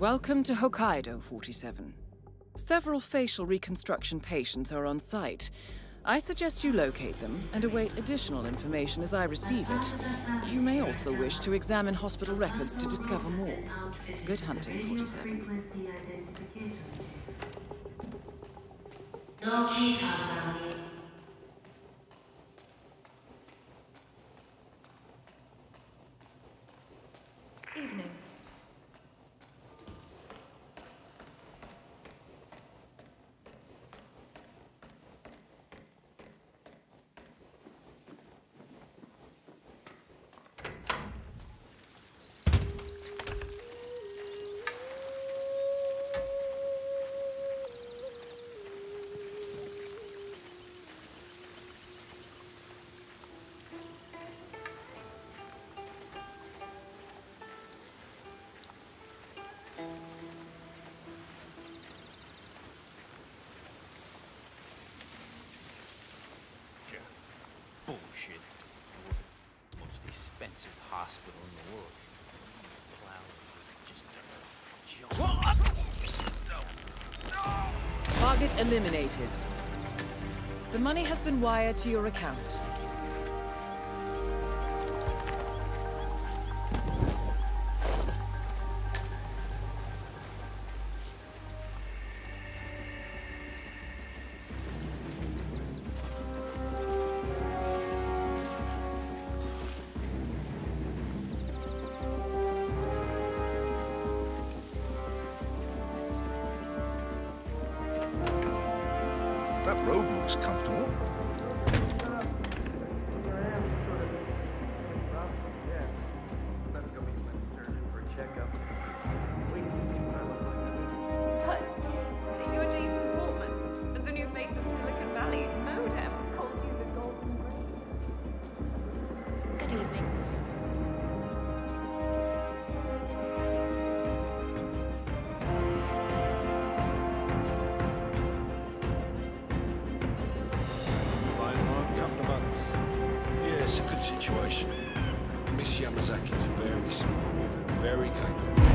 Welcome to Hokkaido 47. Several facial reconstruction patients are on site. I suggest you locate them and await additional information as I receive it. You may also wish to examine hospital records to discover more. Good hunting, 47. Expensive hospital in the world. Cloud, just uh, a Target eliminated. The money has been wired to your account. That robe looks comfortable. Situation. Miss Yamazaki is very smart, very capable.